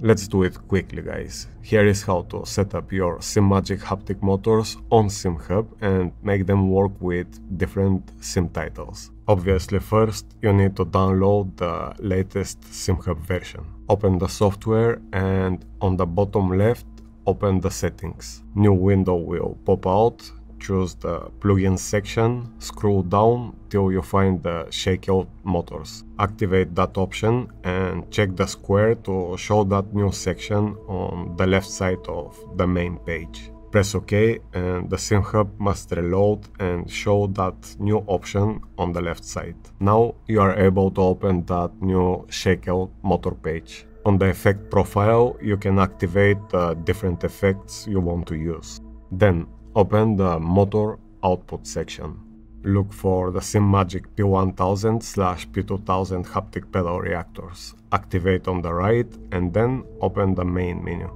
Let's do it quickly guys. Here is how to set up your Simagic haptic motors on SimHub and make them work with different sim titles. Obviously first you need to download the latest SimHub version. Open the software and on the bottom left open the settings. New window will pop out choose the plugin section, scroll down till you find the ShakeIt motors. Activate that option and check the square to show that new section on the left side of the main page. Press OK and the SimHub must reload and show that new option on the left side. Now you are able to open that new ShakeIt motor page. On the effect profile, you can activate the different effects you want to use. Then Open the motor output section. Look for the Simagic P1000 slash P2000 haptic pedal reactors. Activate on the right and then open the main menu.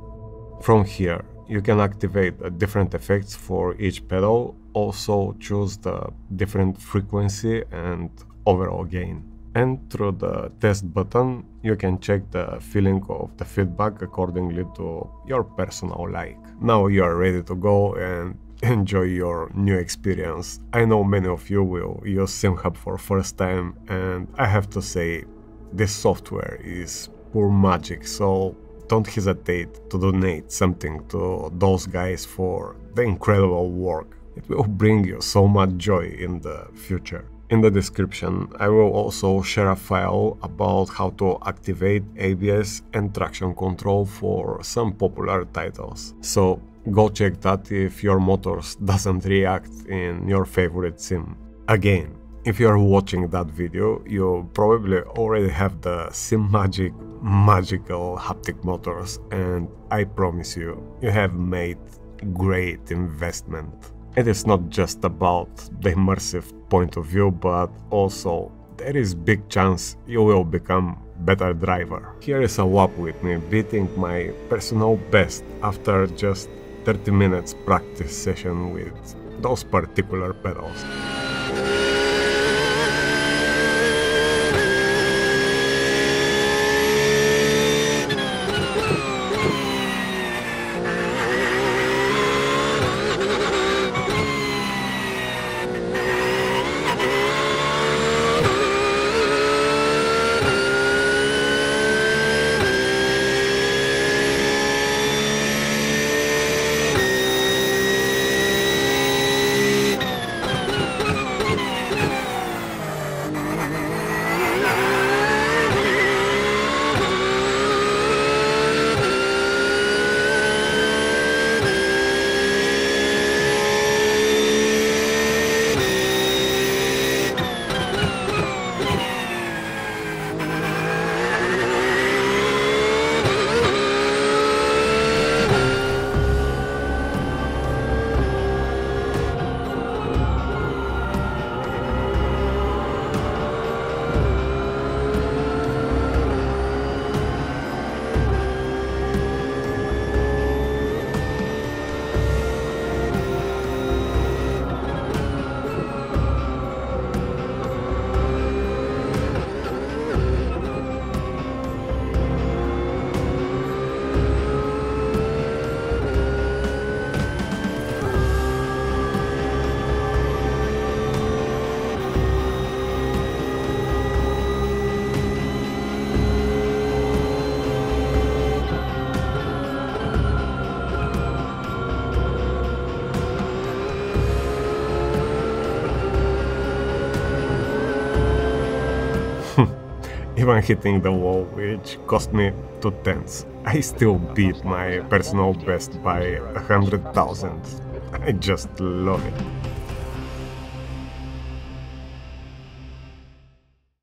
From here, you can activate different effects for each pedal, also choose the different frequency and overall gain. And through the test button, you can check the feeling of the feedback accordingly to your personal like. Now you are ready to go and enjoy your new experience. I know many of you will use SimHub for first time and I have to say this software is pure magic so don't hesitate to donate something to those guys for the incredible work. It will bring you so much joy in the future. In the description, I will also share a file about how to activate ABS and traction control for some popular titles. So go check that if your motors doesn't react in your favorite sim. Again, if you are watching that video, you probably already have the Simagic magical haptic motors and I promise you, you have made great investment. It is not just about the immersive point of view, but also there is big chance you will become better driver. Here is a WAP with me beating my personal best after just 30 minutes practice session with those particular pedals. Even hitting the wall, which cost me two tenths. I still beat my personal best by a hundred thousand. I just love it.